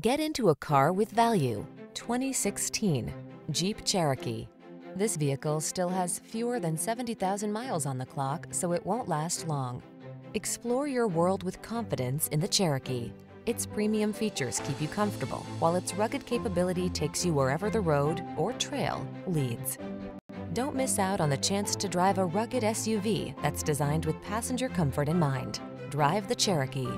Get into a car with value. 2016 Jeep Cherokee. This vehicle still has fewer than 70,000 miles on the clock, so it won't last long. Explore your world with confidence in the Cherokee. Its premium features keep you comfortable, while its rugged capability takes you wherever the road or trail leads. Don't miss out on the chance to drive a rugged SUV that's designed with passenger comfort in mind. Drive the Cherokee.